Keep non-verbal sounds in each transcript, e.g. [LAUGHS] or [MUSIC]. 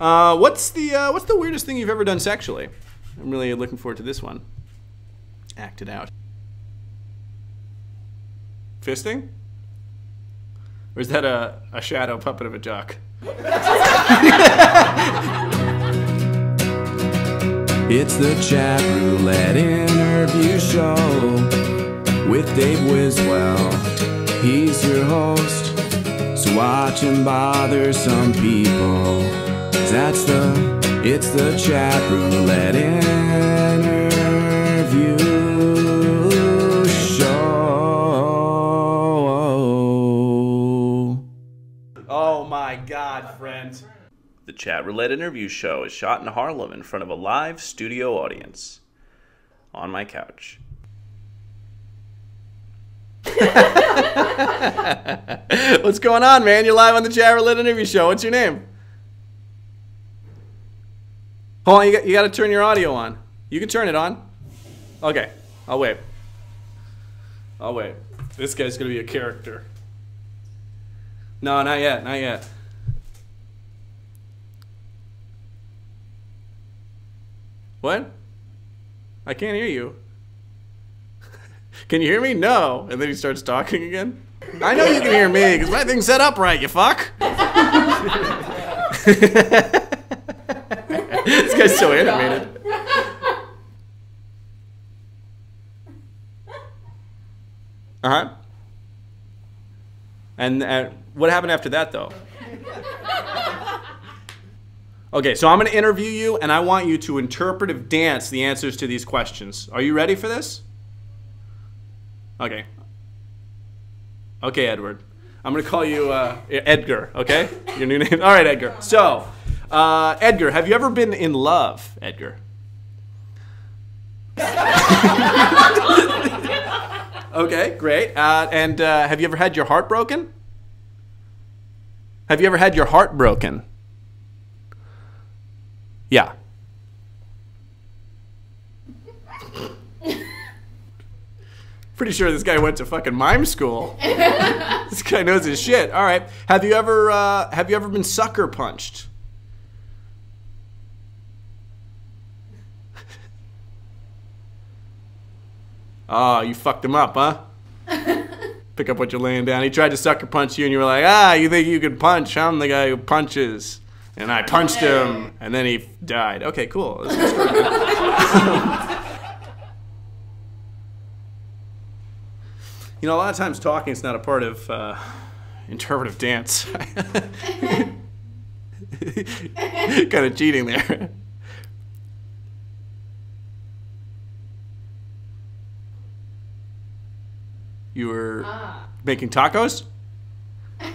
uh, what's the uh, what's the weirdest thing you've ever done sexually? I'm really looking forward to this one. Act it out. Fisting? Or is that a, a shadow puppet of a jock? It's the chat roulette interview show with Dave Wiswell. He's your host, so watch him bother some people. 'Cause That's the, it's the chat roulette interview show. Oh my god, friend. The Chat Roulette interview show is shot in Harlem in front of a live studio audience. On my couch. [LAUGHS] What's going on, man? You're live on the Chat Roulette interview show. What's your name? Hold on, you got, you got to turn your audio on. You can turn it on. Okay, I'll wait. I'll wait. This guy's gonna be a character. No, not yet, not yet. What? I can't hear you. [LAUGHS] Can you hear me? No. And then he starts talking again. I know you can hear me because my thing's set up right, you fuck. [LAUGHS] [LAUGHS] guy's so animated. Uh huh. And uh, what happened after that, though? Okay, so I'm going to interview you, and I want you to interpretive dance the answers to these questions. Are you ready for this? Okay. Okay, Edward. I'm going to call you uh, Edgar, okay? Your new name. All right, Edgar. So, uh, Edgar, have you ever been in love, Edgar? okay, great. Uh, and uh, have you ever had your heart broken? Have you ever had your heart broken? Yeah. Pretty sure this guy went to fucking mime school. [LAUGHS] this guy knows his shit. All right. Have you ever uh, have you ever been sucker punched? Oh, you fucked him up, huh? [LAUGHS] Pick up what you're laying down. He tried to sucker punch you, and you were like, "Ah, you think you can punch? I'm the guy who punches." And I punched him, and then he died. Okay, cool. This is good. you know, a lot of times talking is not a part of uh, interpretive dance. [LAUGHS] [LAUGHS] kind of cheating there. You were ah. making tacos? [LAUGHS] Come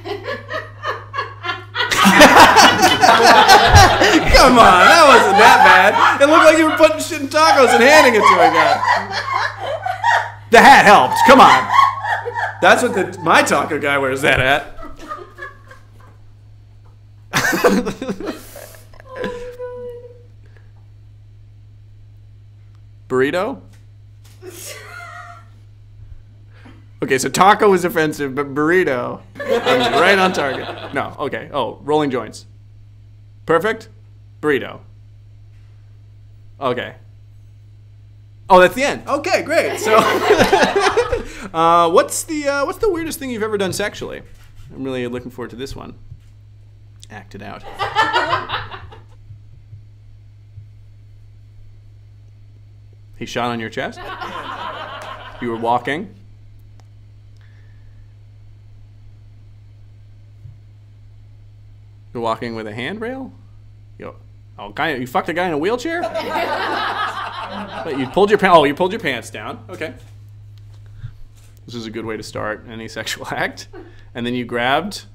on, that wasn't that bad. It looked like you were putting shit in tacos and handing it to a guy. The hat helped. Come on. That's what the, my taco guy wears that hat. [LAUGHS] Burrito? [LAUGHS] Okay, so taco is offensive, but burrito, I'm right on target. No, okay. Oh, rolling joints. Perfect. Burrito. Okay. Oh, that's the end. Okay, great. So, [LAUGHS] uh, what's the uh, what's the weirdest thing you've ever done sexually? I'm really looking forward to this one. Act it out. he shot on your chest. You were walking. You're walking with a handrail. You, oh, guy, you fucked a guy in a wheelchair. [LAUGHS] Wait, you pulled your pants. Oh, you pulled your pants down. Okay. This is a good way to start any [LAUGHS] sexual act. And then you grabbed.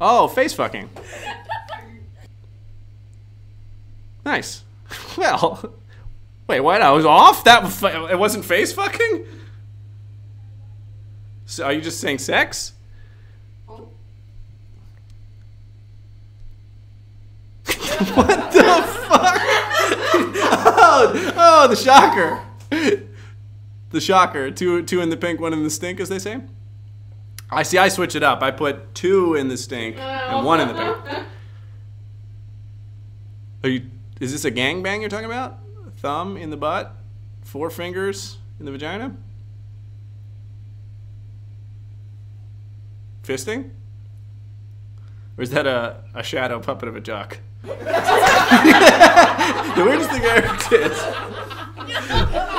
Oh, face fucking. Nice. [LAUGHS] Well, wait, what? I was off. That was, it wasn't face fucking. So are you just saying sex? [LAUGHS] what the fuck? oh, oh, the shocker. The shocker. Two, two in the pink, one in the stink, as they say. I see. I switch it up. I put two in the stink and one in the pink. Are you? Is this a gangbang you're talking about? Thumb in the butt, four fingers in the vagina. Fisting? Or is that a, a shadow puppet of a duck? [LAUGHS] the weirdest thing I ever did. [LAUGHS]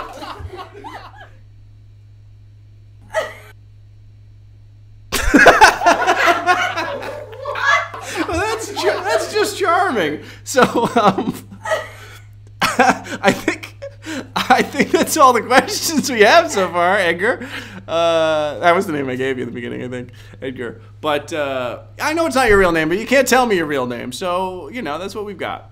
Well, that's that's just charming. So um, I think I think that's all the questions we have so far, Edgar. Uh, that was the name I gave you in the beginning, I think, Edgar. But uh, I know it's not your real name, but you can't tell me your real name, so you know that's what we've got.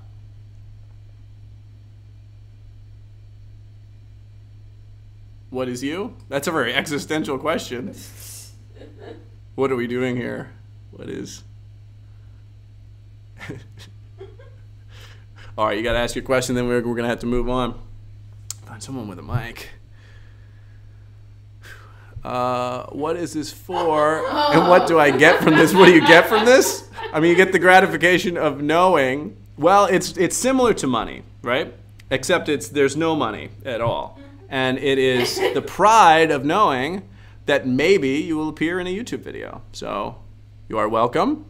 What is you? That's a very existential question. What are we doing here? What is? [LAUGHS] All right, you got to ask your question, then we're, we're going to have to move on. Find someone with a mic. Uh, what is this for? And what do I get from this? What do you get from this? I mean, you get the gratification of knowing. Well, it's it's similar to money, right? Except it's there's no money at all, and it is the pride of knowing that maybe you will appear in a YouTube video. So, you are welcome.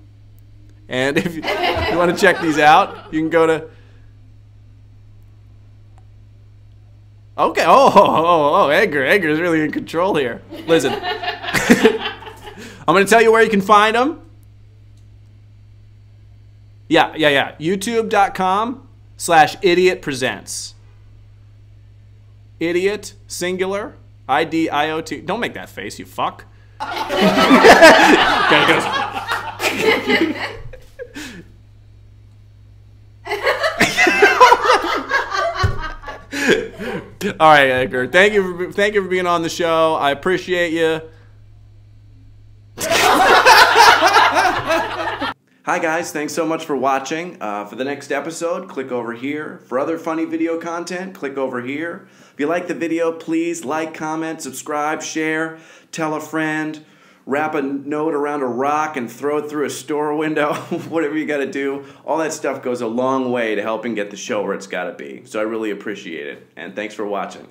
And if you, if you want to check these out, you can go to. Okay. Oh, [LAUGHS] oh, oh, oh, oh, Edgar. Edgar is really in control here. Listen. [LAUGHS] I'm going to tell you where you can find them. Yeah, yeah, yeah. YouTube.com slash idiot presents. Idiot, singular, I D I O T. Don't make that face, you fuck. [LAUGHS] Okay, goes. [LAUGHS] All right, Edgar. Thank you for thank you for being on the show. I appreciate you. [LAUGHS] Hi guys, thanks so much for watching. Uh, for the next episode, click over here. For other funny video content, click over here. If you like the video, please like, comment, subscribe, share, tell a friend, wrap a note around a rock and throw it through a store window, [LAUGHS] whatever you got to do. All that stuff goes a long way to helping get the show where it's got to be. So I really appreciate it. And thanks for watching.